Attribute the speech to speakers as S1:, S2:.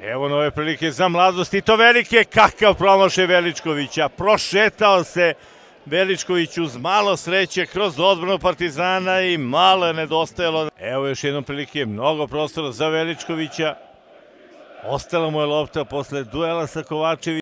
S1: Evo nove prilike za mladost i to velike, kakav promoše Veličkovića. Prošetao se Veličković uz malo sreće kroz odbranu Partizana i malo je nedostajalo. Evo još jednom prilike, mnogo prostora za Veličkovića. Ostala mu je lopta posle duela sa Kovačevićem.